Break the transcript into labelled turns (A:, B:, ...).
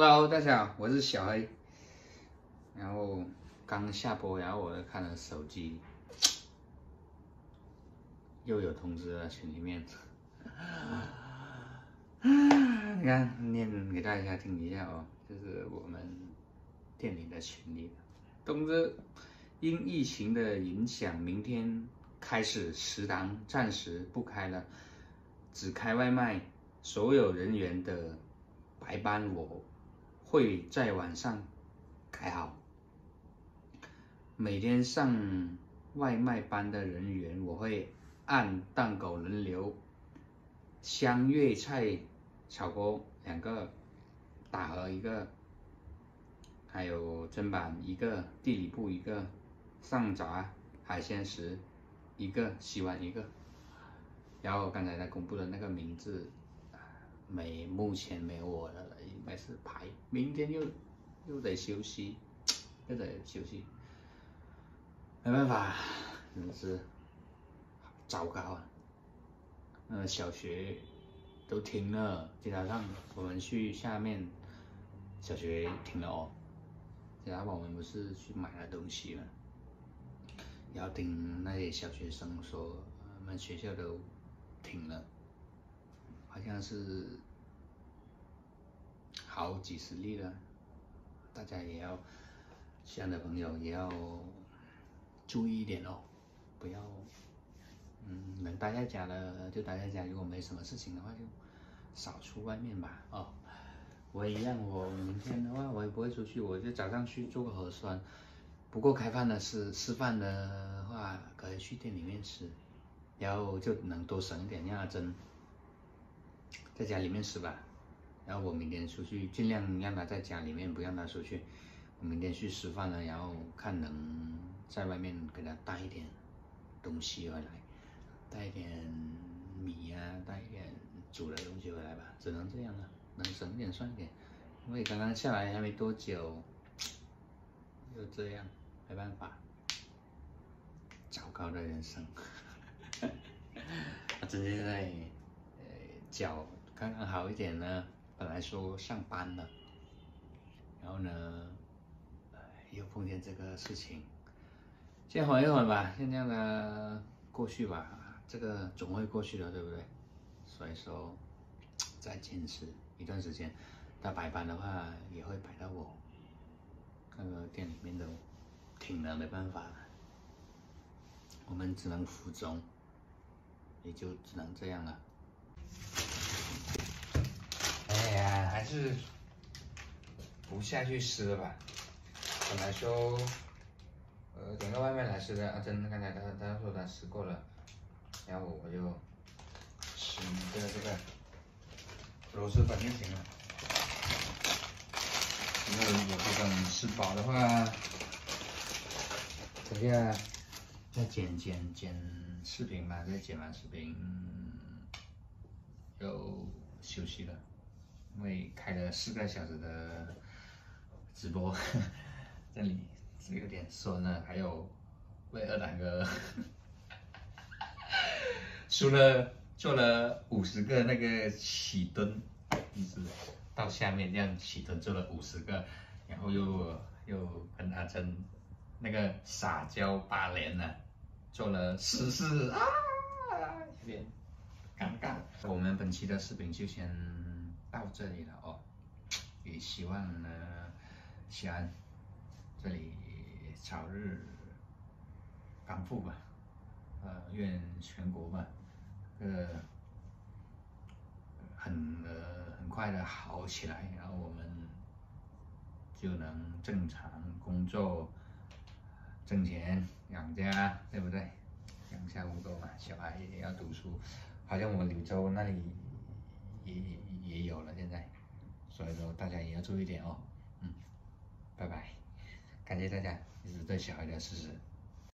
A: Hello，大家好，我是小黑。然后刚下播，然后我又看了手机，又有通知了群里面。你看，念给大家听一下哦，就是我们店里的群里通知，因疫情的影响，明天开始食堂暂时不开了，只开外卖，所有人员的白班我。会在晚上改好。每天上外卖班的人员，我会按档口轮流。香粤菜炒锅两个，打鹅一个，还有砧板一个，地理部一个，上炸海鲜食一个，洗碗一个。然后刚才他公布的那个名字。没，目前没有我的了，还是排。明天又又得休息，又得休息，没办法，真的是糟糕啊！呃，小学都停了，经常上我们去下面小学停了哦。经常我们不是去买了东西嘛，要听那些小学生说，我们学校都停了。好像是好几十例了，大家也要，这样的朋友也要注意一点哦，不要，嗯，能待在家的就待在家，如果没什么事情的话就少出外面吧，哦，我也一样，我明天的话我也不会出去，我就早上去做个核酸，不过开饭的是吃饭的话可以去店里面吃，然后就能多省一点那针。在家里面吃吧，然后我明天出去，尽量让他在家里面，不让他出去。我明天去吃饭了，然后看能在外面给他带一点东西回来，带一点米呀，带一点煮的东西回来吧。只能这样了，能省点算点。因为刚刚下来还没多久，又这样，没办法，糟糕的人生。我直接在呃脚。刚刚好一点呢，本来说上班了，然后呢，又碰见这个事情，先缓一缓吧，先让它过去吧，这个总会过去的，对不对？所以说，再坚持一段时间，他白班的话也会摆到我那个店里面的，挺了，没办法了，我们只能服从，也就只能这样了。哎呀，还是不下去吃了吧。本来说，呃，点个外卖来吃的。阿珍刚才他他说他吃过了，然后我就吃一个这个螺蛳粉就行了。因为螺蛳粉吃饱的话，等下再剪剪剪视频吧，再剪完视频就休息了。因为开了四个小时的直播，这里是有点酸了，还有为二两哥，除了做了五十个那个起蹲，就是到下面这样起蹲做了五十个，然后又又跟阿珍那个撒娇八连呢，做了十四啊，有点尴尬。我们本期的视频就先。到这里了哦，也希望呢，西安这里早日康复吧，呃，愿全国吧，呃，很呃很快的好起来，然后我们就能正常工作，挣钱养家，对不对？养家糊口嘛，小孩也要读书，好像我们柳州那里。好了，现在，所以说大家也要注意点哦，嗯，拜拜，感谢大家一直对小孩的支持。